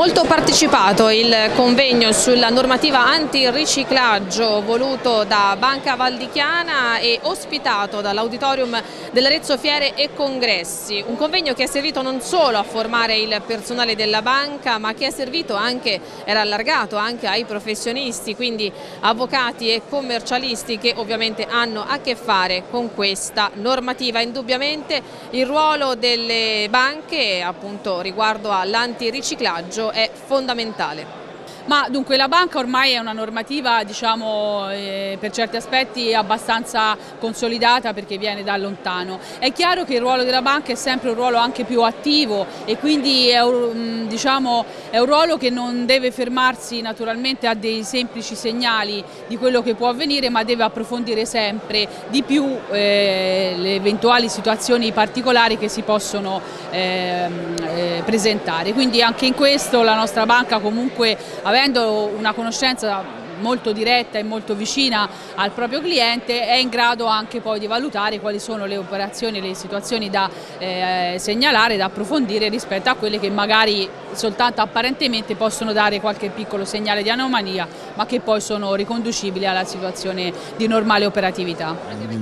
Molto partecipato il convegno sulla normativa antiriciclaggio voluto da Banca Valdichiana e ospitato dall'auditorium dell'Arezzo Fiere e Congressi. Un convegno che è servito non solo a formare il personale della banca ma che è servito anche, era allargato anche ai professionisti, quindi avvocati e commercialisti che ovviamente hanno a che fare con questa normativa. Indubbiamente il ruolo delle banche appunto riguardo all'antiriciclaggio è fondamentale. Ma dunque la banca ormai è una normativa diciamo, eh, per certi aspetti abbastanza consolidata perché viene da lontano. È chiaro che il ruolo della banca è sempre un ruolo anche più attivo e quindi è, mm, diciamo, è un ruolo che non deve fermarsi naturalmente a dei semplici segnali di quello che può avvenire ma deve approfondire sempre di più eh, le eventuali situazioni particolari che si possono eh, eh, presentare. Quindi anche in questo la nostra banca comunque avendo una conoscenza molto diretta e molto vicina al proprio cliente è in grado anche poi di valutare quali sono le operazioni e le situazioni da eh, segnalare, da approfondire rispetto a quelle che magari soltanto apparentemente possono dare qualche piccolo segnale di anomalia ma che poi sono riconducibili alla situazione di normale operatività.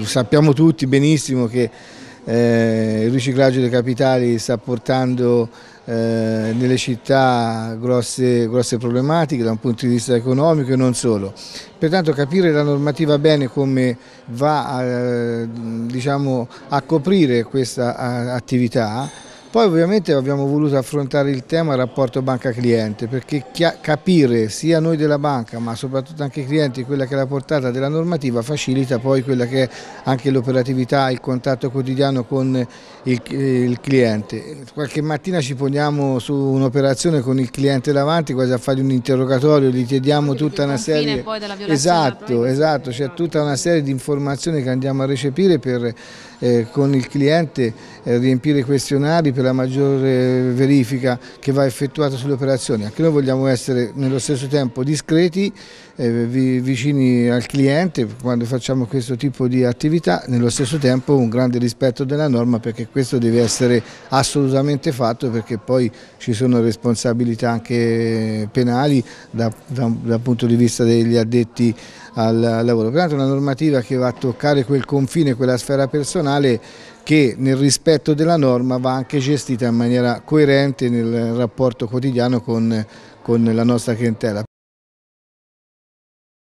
Sappiamo tutti benissimo che eh, il riciclaggio dei capitali sta portando eh, nelle città grosse, grosse, problematiche da un punto di vista economico e non solo. Pertanto capire la normativa bene come va a, diciamo, a coprire questa attività poi ovviamente abbiamo voluto affrontare il tema rapporto banca-cliente perché capire sia noi della banca ma soprattutto anche i clienti quella che è la portata della normativa facilita poi quella che è anche l'operatività, il contatto quotidiano con il, il, cliente. Qualche mattina ci poniamo su un'operazione con il cliente davanti quasi a fare un interrogatorio, gli chiediamo tutta una serie... Esatto, esatto, c'è tutta una serie di informazioni che andiamo a recepire per eh, con il cliente eh, riempire i questionari per la maggiore verifica che va effettuata sulle operazioni. Anche noi vogliamo essere nello stesso tempo discreti, eh, vicini al cliente quando facciamo questo tipo di attività, nello stesso tempo un grande rispetto della norma perché questo deve essere assolutamente fatto perché poi ci sono responsabilità anche penali da, da, dal punto di vista degli addetti al lavoro. Pertanto è una normativa che va a toccare quel confine, quella sfera personale che nel rispetto della norma va anche gestita in maniera coerente nel rapporto quotidiano con, con la nostra clientela.